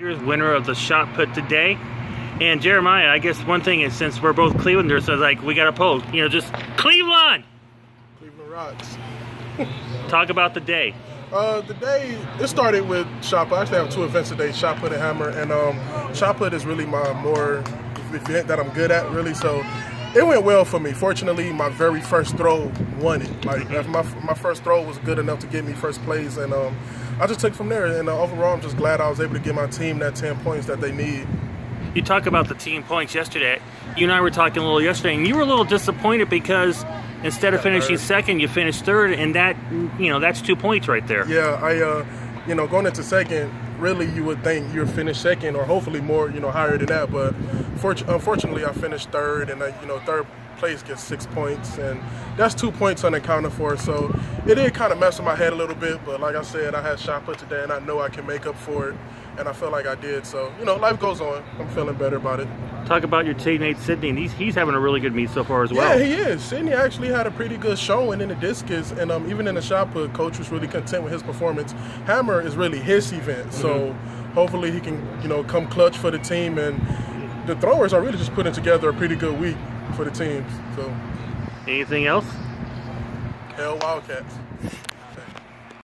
Here's winner of the shot put today. And Jeremiah, I guess one thing is since we're both Clevelanders, so like we got to poll, you know, just Cleveland. Cleveland rocks. Talk about the day. Uh, the day it started with shot put. I actually have two events today: shot put and hammer. And um, shot put is really my more event that I'm good at, really. So it went well for me. Fortunately, my very first throw won it. Like my my first throw was good enough to get me first place, and um, I just took from there. And uh, overall, I'm just glad I was able to get my team that 10 points that they need. You talk about the team points yesterday. You and I were talking a little yesterday, and you were a little disappointed because instead of finishing second, you finished third, and that you know that's two points right there. Yeah, I uh, you know going into second, really you would think you're finished second or hopefully more you know higher than that, but unfortunately I finished third, and I, you know third place gets six points, and that's two points unaccounted for. So it did kind of mess with my head a little bit, but like I said, I had shot put today, and I know I can make up for it, and I feel like I did. So you know, life goes on. I'm feeling better about it. Talk about your teammate Sydney, he's, he's having a really good meet so far as well. Yeah, he is. Sydney actually had a pretty good showing in the discus, and um, even in the shot put, coach was really content with his performance. Hammer is really his event, so mm-hmm. hopefully he can you know come clutch for the team and the throwers are really just putting together a pretty good week for the teams. So, anything else? Hell Wildcats.